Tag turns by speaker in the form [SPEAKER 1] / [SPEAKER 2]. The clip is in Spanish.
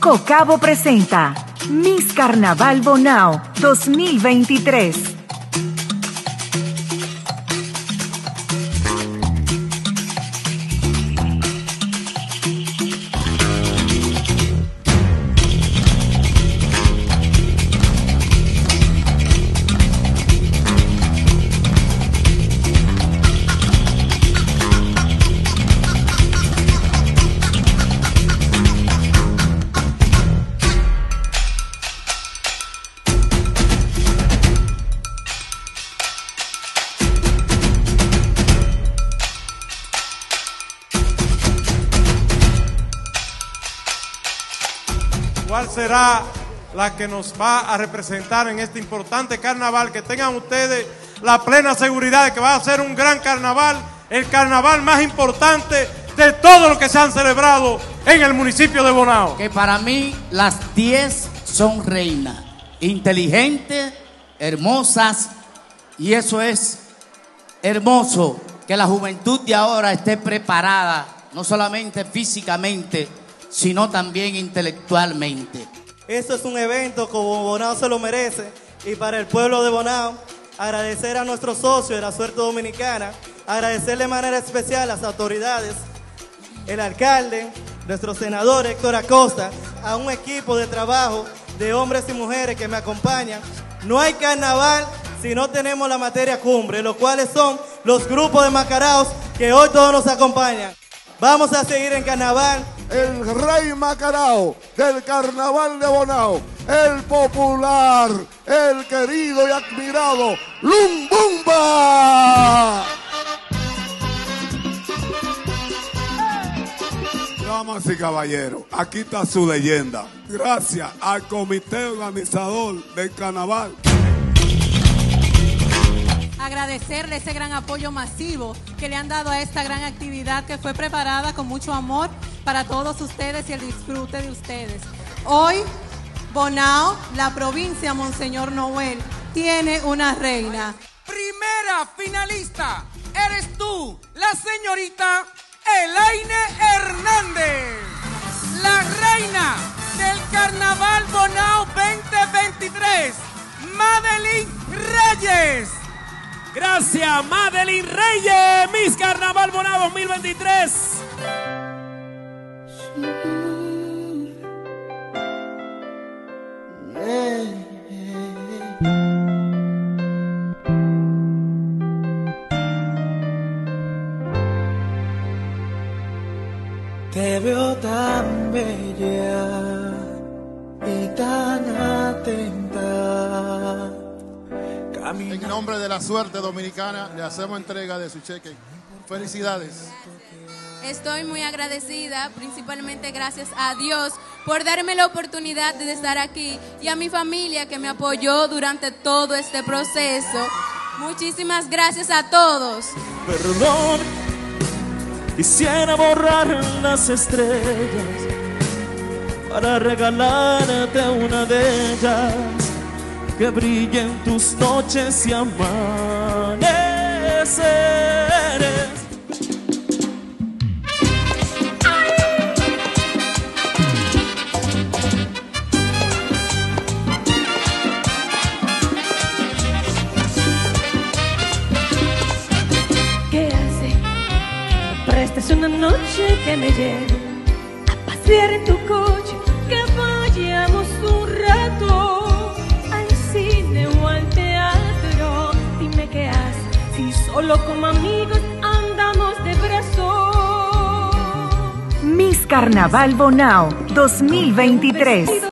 [SPEAKER 1] Cocabo presenta Miss Carnaval Bonao 2023.
[SPEAKER 2] Cuál será la que nos va a representar en este importante carnaval. Que tengan ustedes la plena seguridad de que va a ser un gran carnaval, el carnaval más importante de todo lo que se han celebrado en el municipio de Bonao.
[SPEAKER 3] Que para mí las 10 son reinas, inteligentes, hermosas, y eso es hermoso, que la juventud de ahora esté preparada, no solamente físicamente, sino también intelectualmente.
[SPEAKER 4] Esto es un evento como Bonao se lo merece y para el pueblo de Bonao agradecer a nuestros socios de la suerte dominicana, agradecerle de manera especial a las autoridades, el alcalde, nuestro senador Héctor Acosta, a un equipo de trabajo de hombres y mujeres que me acompañan. No hay carnaval si no tenemos la materia cumbre, los cuales son los grupos de macaraos que hoy todos nos acompañan. Vamos a seguir en carnaval,
[SPEAKER 5] el rey Macarao del carnaval de Bonao, el popular, el querido y admirado Lumbumba. Damas y caballeros, aquí está su leyenda. Gracias al comité organizador del carnaval.
[SPEAKER 6] agradecerle ese gran apoyo masivo que le han dado a esta gran actividad que fue preparada con mucho amor para todos ustedes y el disfrute de ustedes. Hoy, Bonao, la provincia Monseñor Noel, tiene una reina.
[SPEAKER 7] Primera finalista, eres tú, la señorita Elaine Hernández, la reina del Carnaval Bonao 2023, Madeline Reyes.
[SPEAKER 8] Gracias, Madeline Reyes, Miss Carnaval Bonao 2023.
[SPEAKER 9] Te veo tan bella y tan atenta.
[SPEAKER 10] En nombre de la suerte dominicana le hacemos entrega de su cheque. Felicidades.
[SPEAKER 11] Estoy muy agradecida, principalmente gracias a Dios por darme la oportunidad de estar aquí y a mi familia que me apoyó durante todo este proceso. Muchísimas gracias a todos.
[SPEAKER 8] Perdón, quisiera borrar las estrellas para regalarte una de ellas que brille en tus noches y amaneceres.
[SPEAKER 12] Prestas una noche que me lleve a pasear en tu coche, que vayamos un rato al cine o al teatro. Dime qué haces si solo como amigos andamos de brazo.
[SPEAKER 1] Miss Carnaval Bonao 2023.